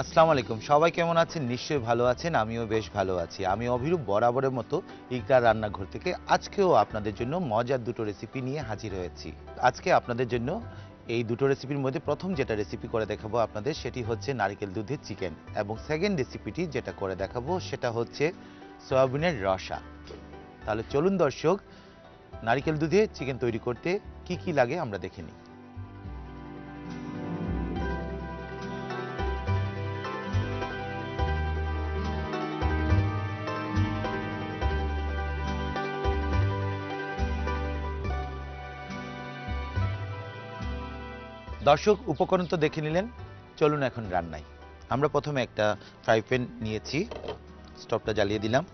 আসসালামু আলাইকুম। সবাই কেমন আছেন? নিশ্চয়ই ভালো আছেন, আমিও বেশ ভালো আছি। আমি অভিরূপ বরাবরের মতো ইকরার রান্নাঘর থেকে আজকেও আপনাদের জন্য মজার দুটো রেসিপি নিয়ে হাজির হয়েছি। আজকে আপনাদের জন্য এই দুটো রেসিপির মধ্যে প্রথম যেটা রেসিপি করে দেখাবো আপনাদের, সেটি হচ্ছে নারকেল দুধের চিকেন এবং সেকেন্ড রেসিপিটি যেটা করে দেখাবো, সেটা হচ্ছে সয়াবিনের রসা। তাহলে চলুন দর্শক, নারকেল দুধে চিকেন তৈরি করতে কি কি লাগে আমরা দেখে নিই। দর্শক, উপকরণ তো দেখে নিলেন। চলুন এখন রান্নায়। আমরা প্রথমে একটা ফ্রাই প্যান নিয়েছি। স্টোভটা জ্বালিয়ে দিলাম।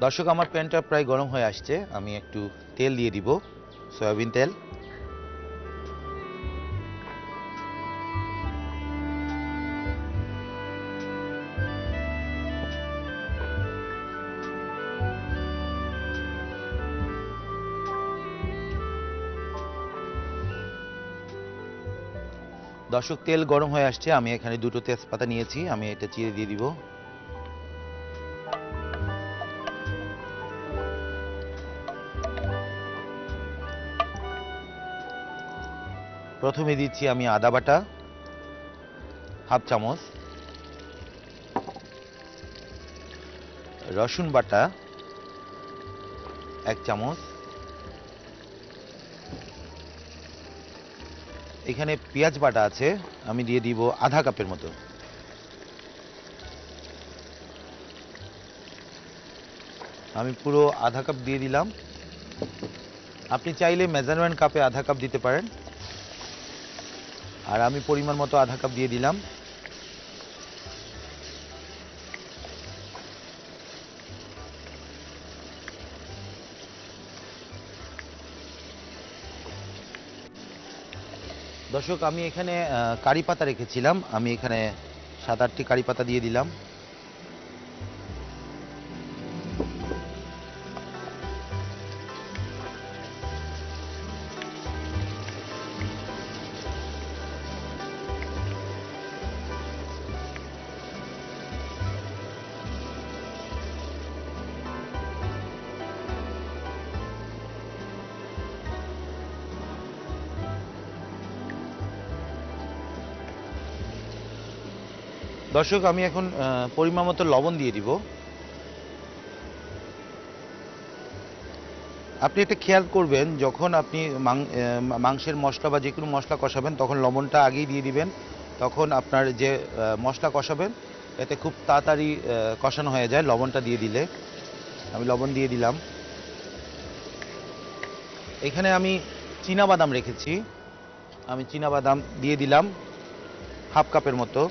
দর্শক, আমার প্যানটা প্রায় গরম হয়ে আসছে। আমি একটু তেল দিয়ে দিব। সয়াবিন তেল। দর্শক, তেল গরম হয়ে আসছে। আমি এখানে দুটো তেজপাতা নিয়েছি। আমি এটা চিড়ে দিয়ে দিব। প্রথমে দিচ্ছি আমি আদা বাটা, হাফ চামচ। রসুন বাটা, এক চামচ। এখানে পেঁয়াজ বাটা আছে, আমি দিয়ে দিব আধা কাপের মতো। আমি পুরো আধা কাপ দিয়ে দিলাম। আপনি চাইলে মেজারমেন্ট কাপে আধা কাপ দিতে পারেন। আর আমি পরিমাণ মতো আধা কাপ দিয়ে দিলাম। দর্শক আমি এখানে কারি পাতা রেখেছিলাম। আমি এখানে সাত আটটি কারি পাতা দিয়ে দিলাম। দর্শক, আমি এখন পরিমাণ মতো লবণ দিয়ে দিব। আপনি এটা খেয়াল করবেন, যখন আপনি মাংসের মশলা বা যে কোনো মশলা কষাবেন, তখন লবণটা আগেই দিয়ে দিবেন। তখন আপনার যে মশলা কষাবেন, এতে খুব তাড়াতাড়ি কষানো হয়ে যায় লবণটা দিয়ে দিলে। আমি লবণ দিয়ে দিলাম। এখানে আমি বাদাম রেখেছি। আমি বাদাম দিয়ে দিলাম, হাফ কাপের মতো।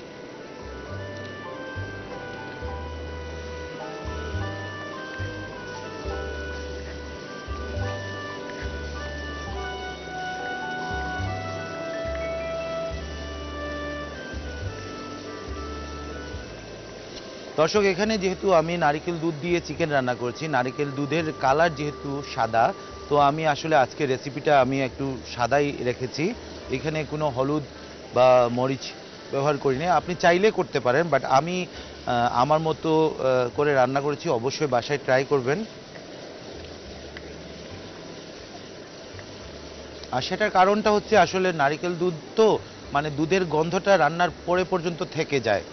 দর্শক, এখানে যেহেতু আমি নারিকেল দুধ দিয়ে চিকেন রান্না করছি, নারিকেল দুধের কালার যেহেতু সাদা, তো আমি আসলে আজকে রেসিপিটা আমি একটু সাদাই রেখেছি। এখানে কোনো হলুদ বা মরিচ ব্যবহার করিনি। আপনি চাইলে করতে পারেন বাট আমি আমার মতো করে রান্না করেছি, অবশ্যই বাসায় ট্রাই করবেন। আর সেটার কারণটা হচ্ছে আসলে নারিকেল দুধ তো মানে দুধের গন্ধটা রান্নার পরে পর্যন্ত থেকে যায়,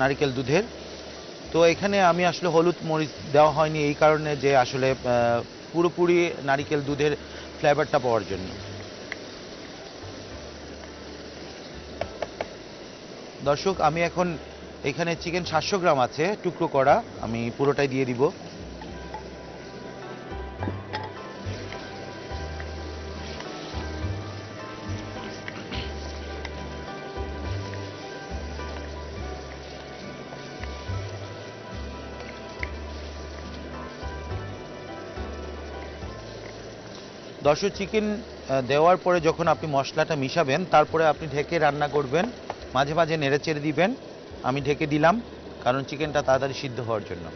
নারিকেল দুধের। তো এখানে আমি আসলে হলুদ মরিচ দেওয়া হয়নি এই কারণে যে আসলে পুরোপুরি নারিকেল দুধের ফ্লেভারটা পাওয়ার জন্য। দর্শক, আমি এখন এখানে চিকেন সাতশো গ্রাম আছে, টুকরো করা, আমি পুরোটাই দিয়ে দিব। দর্শক চিকেন দেওয়ার পরে যখন আপনি মশলাটা মিশাবেন, তারপরে আপনি ঢেকে রান্না করবেন। মাঝে মাঝে নেড়ে চেড়ে দিবেন। আমি ঢেকে দিলাম, কারণ চিকেনটা তাড়াতাড়ি সিদ্ধ হওয়ার জন্য।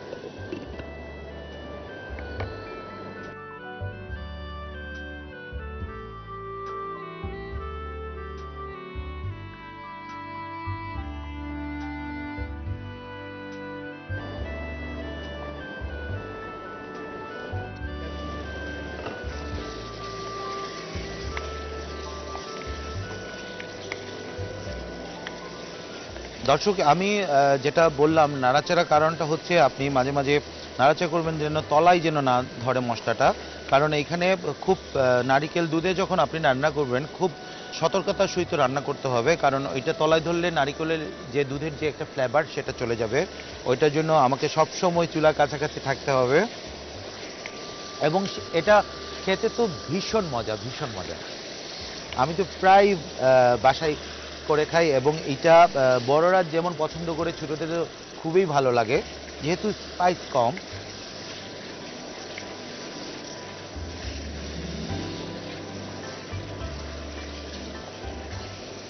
দর্শক, আমি যেটা বললাম, নাড়াচাড়া কারণটা হচ্ছে আপনি মাঝে মাঝে নাড়াচাড়া করবেন যেন তলায় যেন না ধরে মশলাটা। কারণ এইখানে খুব নারিকেল দুধে যখন আপনি রান্না করবেন, খুব সতর্কতার সহিত রান্না করতে হবে। কারণ ওইটা তলায় ধরলে নারিকেলের যে দুধের যে একটা ফ্লেভার সেটা চলে যাবে। ওইটার জন্য আমাকে সব সময় চুলার কাছাকাছি থাকতে হবে। এবং এটা খেতে তো ভীষণ মজা ভীষণ মজা। আমি তো প্রায় বাসায় করে খাই এবং এটা বড়রা যেমন পছন্দ করে ছোটদের খুবই ভালো লাগে, যেহেতু স্পাইস কম।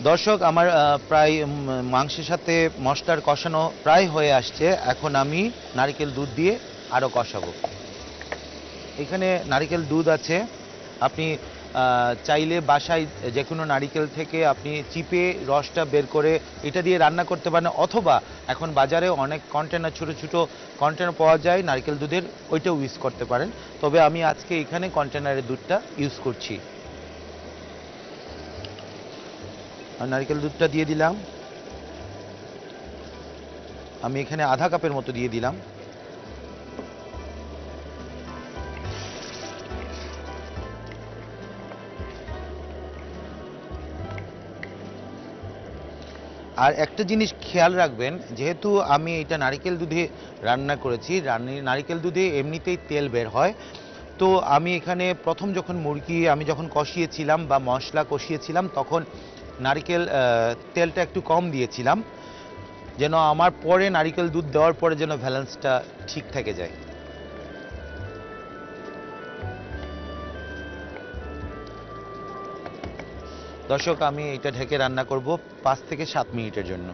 দর্শক, আমার প্রায় মাংসের সাথে মশলার কষানো প্রায় হয়ে আসছে। এখন আমি নারকেল দুধ দিয়ে আরও কষাবো। এখানে নারিকেল দুধ আছে। আপনি চাইলে বাসায় যে কোনো নারিকেল থেকে আপনি চিপে রসটা বের করে এটা দিয়ে রান্না করতে পারেন, অথবা এখন বাজারে অনেক কন্টেনার ছোট ছোট কন্টেনার পাওয়া যায় নারিকেল দুধের, ওইটাও ইউজ করতে পারেন। তবে আমি আজকে এখানে কন্টেনারের দুধটা ইউজ করছি। আর নারিকেল দুধটা দিয়ে দিলাম। আমি এখানে আধা কাপের মতো দিয়ে দিলাম। আর একটা জিনিস খেয়াল রাখবেন, যেহেতু আমি এটা নারিকেল দুধে রান্না করেছি নারিকেল দুধে এমনিতেই তেল বের হয়। তো আমি এখানে প্রথম যখন মুরগি, আমি যখন কষিয়েছিলাম বা মশলা কষিয়েছিলাম, তখন নারিকেল তেলটা একটু কম দিয়েছিলাম, যেন আমার পরে নারিকেল দুধ দেওয়ার পরে যেন ব্যালেন্সটা ঠিক থেকে যায়। দর্শক আমি এটা ঢেকে রান্না করব পাঁচ থেকে সাত মিনিটের জন্য।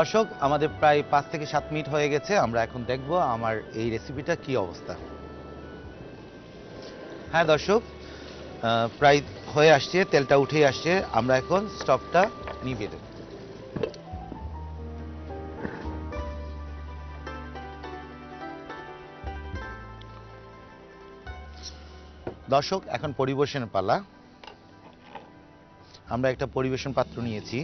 দর্শক, আমাদের প্রায় পাঁচ থেকে সাত মিনিট হয়ে গেছে। আমরা এখন দেখব আমার এই রেসিপিটা কি অবস্থা। হ্যাঁ দর্শক প্রায় হয়ে আসছে, তেলটা উঠে আসছে। আমরা এখন স্টপটা নিভিয়ে দেব। দর্শক, এখন পরিবেশনের পালা। আমরা একটা পরিবেশন পাত্র নিয়েছি।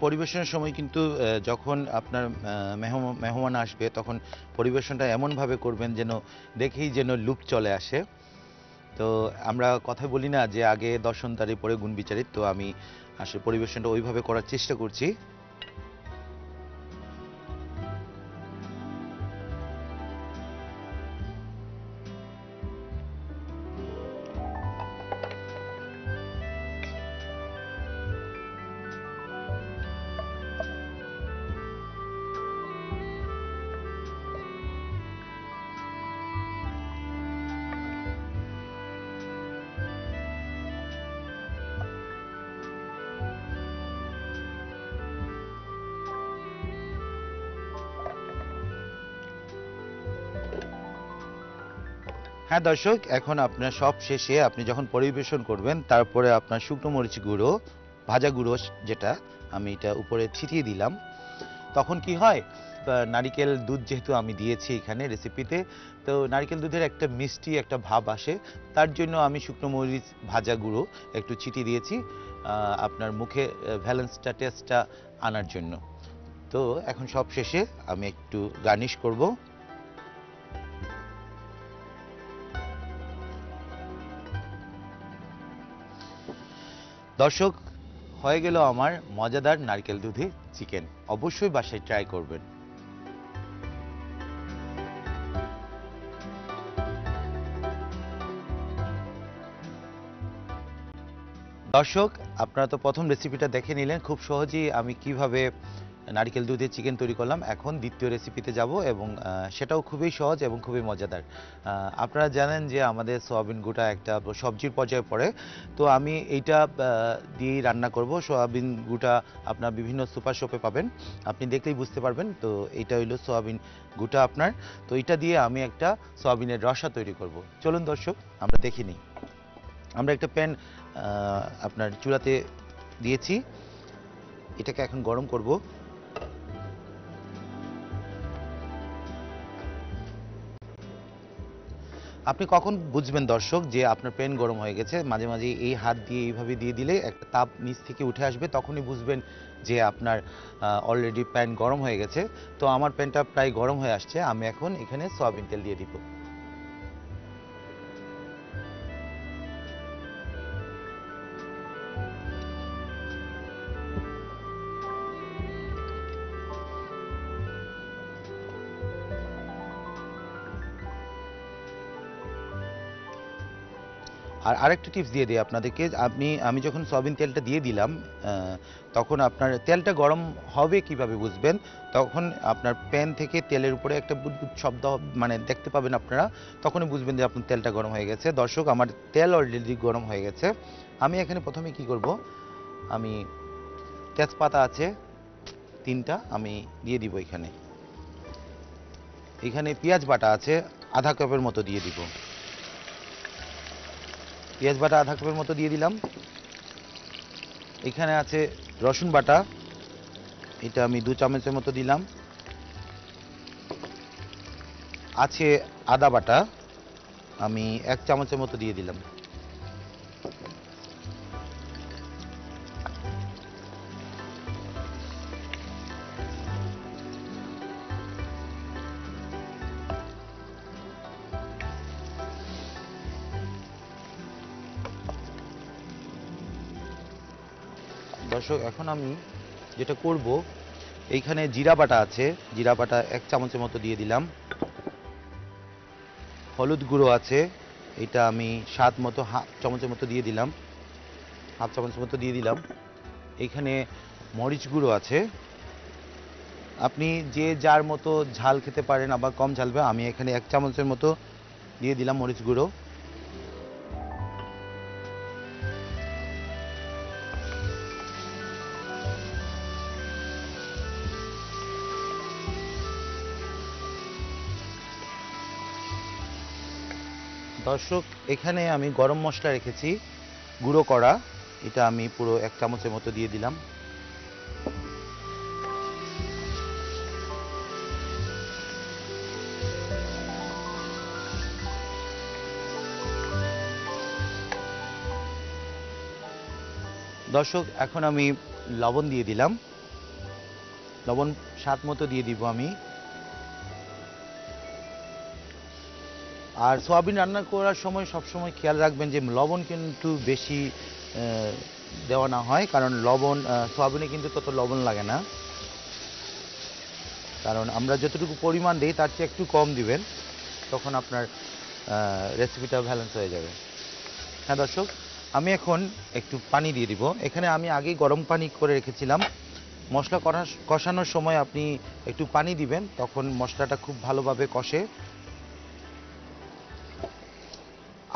পরিবেশনের সময় কিন্তু যখন আপনার মেহমা- মেহমান আসবে, তখন পরিবেশনটা এমনভাবে করবেন যেন দেখেই যেন লুপ চলে আসে। তো আমরা কথা বলি না যে আগে দর্শন তারিখ পরে গুণ বিচারি তো আমি আসলে পরিবেশনটা ওইভাবে করার চেষ্টা করছি। হ্যাঁ দর্শক, এখন আপনার সব শেষে আপনি যখন পরিবেশন করবেন, তারপরে আপনার শুকনো মরিচ গুঁড়ো, ভাজা গুঁড়ো যেটা আমি এটা উপরে ছিটিয়ে দিলাম, তখন কি হয়? নারিকেল দুধ যেহেতু আমি দিয়েছি এখানে রেসিপিতে তো নারিকেল দুধের একটা মিষ্টি একটা ভাব আসে, তার জন্য আমি শুকনো মরিচ, ভাজা গুঁড়ো একটু ছিটিয়ে দিয়েছি আপনার মুখে ভ্যালেন্সটা টেস্টটা আনার জন্য। তো এখন সব শেষে আমি একটু গার্নিশ করব। দর্শক, হয়ে গেল আমার মজাদার নারকেল দুধে চিকেন। অবশ্যই বাসায় ট্রাই করবেন। দর্শক, আপনারা তো প্রথম রেসিপিটা দেখে নিলেন। খুব সহজেই আমি কীভাবে নারকেল দুধে চিকেন তৈরি করলাম। এখন দ্বিতীয় রেসিপিতে যাব এবং সেটাও খুবই সহজ এবং খুবই মজাদার। আপনারা জানেন যে আমাদের সয়াবিন গুঁটা একটা সবজির পর্যায়ে পড়ে। তো আমি এইটা দিয়েই রান্না করব। সয়াবিন গুঁটা আপনার বিভিন্ন সুপার শপে পাবেন। আপনি দেখলেই বুঝতে পারবেন। তো এইটা হইল সয়াবিন গুঁটা আপনার। তো এটা দিয়ে আমি একটা সয়াবিনের রসা তৈরি করব। চলুন দর্শক, আমরা দেখে নিই। আমরা একটা প্যান আপনার চুলাতে দিয়েছি। এটাকে এখন গরম করব। আপনি কখন বুঝবেন দর্শক যে আপনার পেন গরম হয়ে গেছে? মাঝে মাঝে এই হাত দিয়ে এইভাবে দিয়ে দিলে একটা তাপ নিচ থেকে উঠে আসবে, তখনই বুঝবেন যে আপনার অলরেডি প্যান গরম হয়ে গেছে। তো আমার প্যানটা প্রায় গরম হয়ে আসছে। আমি এখন এখানে সয়াবিন তেল দিয়ে দিব। আর আরেকটা টিপস দিয়ে দিই আপনাদেরকে। আপনি, আমি যখন সয়াবিন তেলটা দিয়ে দিলাম তখন আপনার তেলটা গরম হবে কীভাবে বুঝবেন? তখন আপনার প্যান থেকে তেলের উপরে একটা বুদবুদ শব্দ মানে দেখতে পাবেন আপনারা। তখনই বুঝবেন যে আপনার তেলটা গরম হয়ে গেছে। দর্শক, আমার তেল অলরেডি গরম হয়ে গেছে। আমি এখানে প্রথমে কি করব? আমি তেজপাতা আছে, তিনটা আমি দিয়ে দিব এখানে। এখানে পেঁয়াজ বাটা আছে, আধা কাপের মতো দিয়ে দিব। পেঁয়াজ বাটা আধা কাপের মতো দিয়ে দিলাম। এখানে আছে রসুন বাটা। এটা আমি দু চামচের মতো দিলাম। আছে আদা বাটা। আমি এক চামচের মতো দিয়ে দিলাম। দর্শক, এখন আমি যেটা করব, এইখানে জিরা বাটা আছে। জিরা বাটা এক চামচের মতো দিয়ে দিলাম। হলুদ গুঁড়ো আছে। এটা আমি স্বাদ মতো হাফ চামচের মতো দিয়ে দিলাম। হাফ চামচের মতো দিয়ে দিলাম। এইখানে মরিচ গুঁড়ো আছে। আপনি যে যার মতো ঝাল খেতে পারেন আবার কম ঝালবে আমি এখানে এক চামচের মতো দিয়ে দিলাম মরিচ গুঁড়ো। দর্শক, এখানে আমি গরম মশলা রেখেছি, গুঁড়ো করা। এটা আমি পুরো এক চামচের মতো দিয়ে দিলাম। দর্শক, এখন আমি লবণ দিয়ে দিলাম। লবণ স্বাদ মতো দিয়ে দিব আমি। আর সোয়াবিন রান্না করার সময় সবসময় খেয়াল রাখবেন যে লবণ কিন্তু বেশি দেওয়া না হয়, কারণ লবণ সোয়াবিনে কিন্তু তত লবণ লাগে না। কারণ আমরা যতটুকু পরিমাণ দিই, তার চেয়ে একটু কম দিবেন, তখন আপনার রেসিপিটা ব্যালেন্স হয়ে যাবে। হ্যাঁ দর্শক, আমি এখন একটু পানি দিয়ে দিব। এখানে আমি আগেই গরম পানি করে রেখেছিলাম। মশলা কষা- কষানোর সময় আপনি একটু পানি দিবেন, তখন মশলাটা খুব ভালোভাবে কষে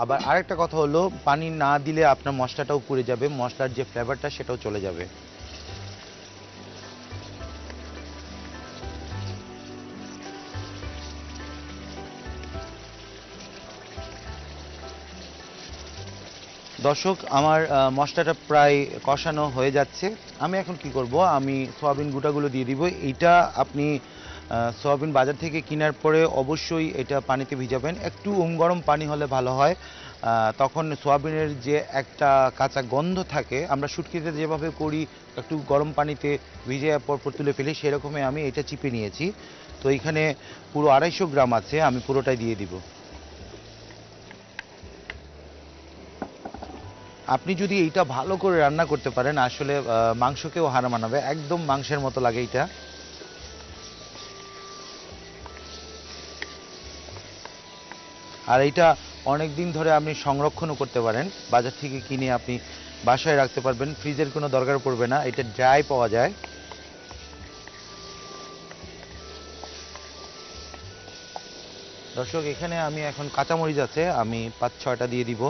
আবার আরেকটা কথা হলো, পানি না দিলে আপনার মশলাটাও পুড়ে যাবে, মশলার যে ফ্লেভারটা সেটাও চলে যাবে। দর্শক, আমার মশলাটা প্রায় কষানো হয়ে যাচ্ছে। আমি এখন কি করব? আমি সয়াবিন গুঁটাগুলো দিয়ে দিব। এইটা আপনি সয়াবিন বাজার থেকে কেনার পরে অবশ্যই এটা পানিতে ভিজাবেন। একটু উম গরম পানি হলে ভালো হয়। তখন সয়াবিনের যে একটা কাঁচা গন্ধ থাকে, আমরা শুটকিতে যেভাবে করি, একটু গরম পানিতে ভিজে পরপর তুলে ফেলি, সেরকমই আমি এটা চিপে নিয়েছি। তো এখানে পুরো আড়াইশো গ্রাম আছে, আমি পুরোটাই দিয়ে দিব। আপনি যদি এইটা ভালো করে রান্না করতে পারেন, আসলে মাংসকেও হার মানাবে। একদম মাংসের মতো লাগে এটা আর এইটা অনেক দিন ধরে আপনি সংরক্ষণও করতে পারেন, বাজার থেকে কিনে আপনি বাসায় রাখতে পারবেন, ফ্রিজের কোনো দরকার পড়বে না, এটা ড্রাই পাওয়া যায়। দর্শক, এখানে আমি এখন কাঁচামরিচ আছে, আমি পাঁচ ছয়টা দিয়ে দিব।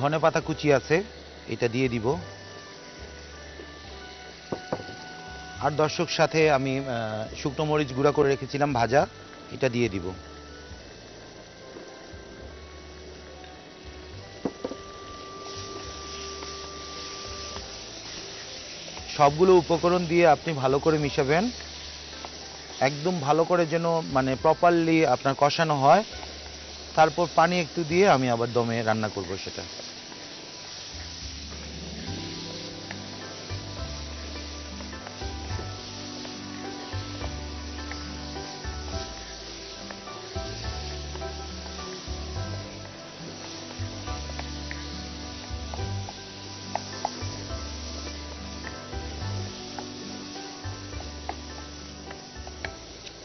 ধনে পাতা কুচি আছে, এটা দিয়ে দিব। আর দর্শক সাথে আমি শুকনো মরিচ গুঁড়া করে রেখেছিলাম ভাজা। এটা দিয়ে দিব। সবগুলো উপকরণ দিয়ে আপনি ভালো করে মিশাবেন। একদম ভালো করে যেন মানে প্রপারলি আপনার কষানো হয়। তারপর পানি একটু দিয়ে আমি আবার দমে রান্না করব সেটা।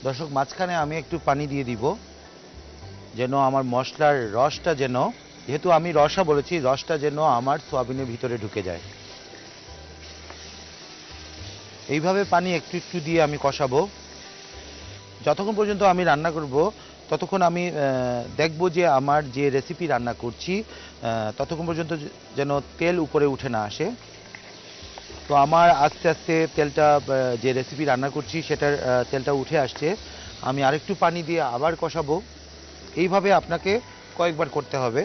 দর্শক, মাঝখানে আমি একটু পানি দিয়ে দিব, যেন আমার মশলার রসটা যেন, যেহেতু আমি রসা বলেছি, রসটা যেন আমার সোয়াবিনের ভিতরে ঢুকে যায়। এইভাবে পানি একটু একটু দিয়ে আমি কষাবো। যতক্ষণ পর্যন্ত আমি রান্না করব, ততক্ষণ আমি দেখব যে আমার যে রেসিপি রান্না করছি ততক্ষণ পর্যন্ত যেন তেল উপরে উঠে না আসে। তো আমার আস্তে আস্তে তেলটা যে রেসিপি রান্না করছি সেটার তেলটা উঠে আসছে। আমি আরেকটু পানি দিয়ে আবার কষাবো। এইভাবে আপনাকে কয়েকবার করতে হবে।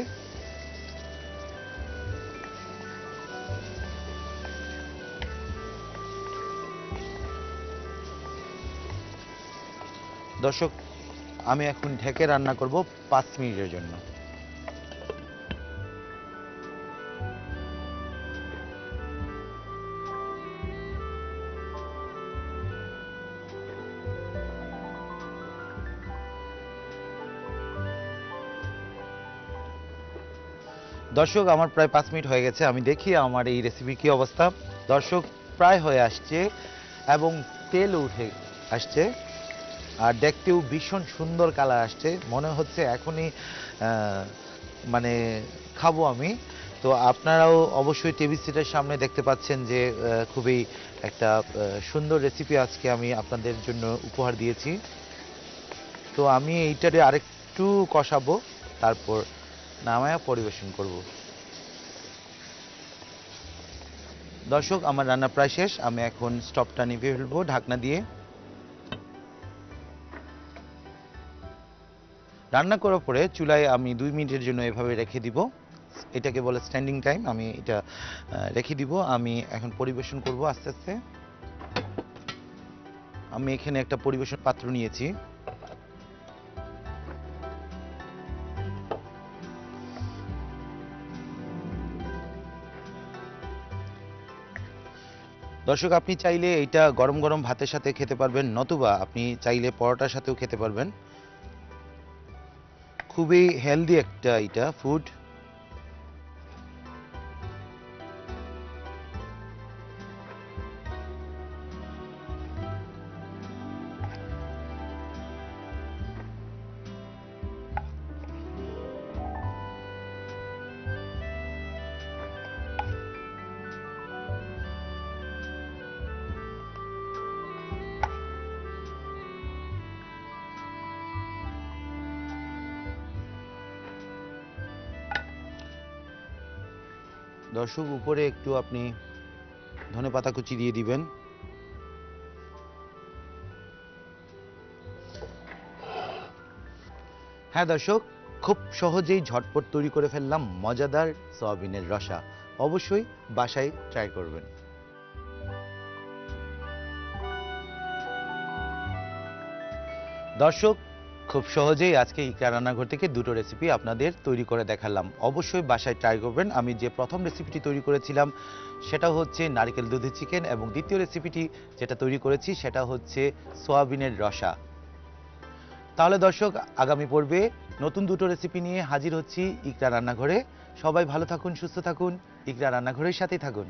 দর্শক, আমি এখন ঢেকে রান্না করব পাঁচ মিনিটের জন্য। দর্শক, আমার প্রায় পাঁচ মিনিট হয়ে গেছে। আমি দেখি আমার এই রেসিপি কি অবস্থা। দর্শক, প্রায় হয়ে আসছে এবং তেল উঠে আসছে। আর দেখতেও ভীষণ সুন্দর কালার আসছে। মনে হচ্ছে এখনই মানে খাব আমি। তো আপনারাও অবশ্যই টিভি সিটের সামনে দেখতে পাচ্ছেন যে খুবই একটা সুন্দর রেসিপি আজকে আমি আপনাদের জন্য উপহার দিয়েছি। তো আমি এইটারে আরেকটু কষাবো। তারপর নামায়া পরিবেশন করব। দর্শক, আমার রান্না প্রায় শেষ। আমি এখন স্টপটা নিভিয়ে ফেলব ঢাকনা দিয়ে। রান্না করার পরে চুলায় আমি দুই মিনিটের জন্য এভাবে রেখে দিব। এটাকে বলে স্ট্যান্ডিং টাইম আমি এটা রেখে দিব। আমি এখন পরিবেশন করব আস্তে আস্তে। আমি এখানে একটা পরিবেশন পাত্র নিয়েছি। দর্শক, আপনি চাইলে এটা গরম গরম ভাতের সাথে খেতে পারবেন, নতুবা আপনি চাইলে পরোটার সাথেও খেতে পারবেন। খুবই হেলদি একটা এটা ফুড দর্শক, উপরে একটু আপনি ধনে পাতা কুচি দিয়ে দিবেন। হ্যাঁ দর্শক, খুব সহজেই ঝটপট তৈরি করে ফেললাম মজাদার সয়াবিনের রসা। অবশ্যই বাসায় ট্রাই করবেন। দর্শক খুব সহজেই আজকে ইকরা রান্নাঘর থেকে দুটো রেসিপি আপনাদের তৈরি করে দেখালাম। অবশ্যই বাসায় ট্রাই করবেন। আমি যে প্রথম রেসিপিটি তৈরি করেছিলাম, সেটা হচ্ছে নারকেল দুধের চিকেন এবং দ্বিতীয় রেসিপিটি যেটা তৈরি করেছি, সেটা হচ্ছে সোয়াবিনের রসা। তাহলে দর্শক, আগামী পর্বে নতুন দুটো রেসিপি নিয়ে হাজির হচ্ছি ইকরা রান্নাঘরে। সবাই ভালো থাকুন, সুস্থ থাকুন, ইকরা রান্নাঘরের সাথেই থাকুন।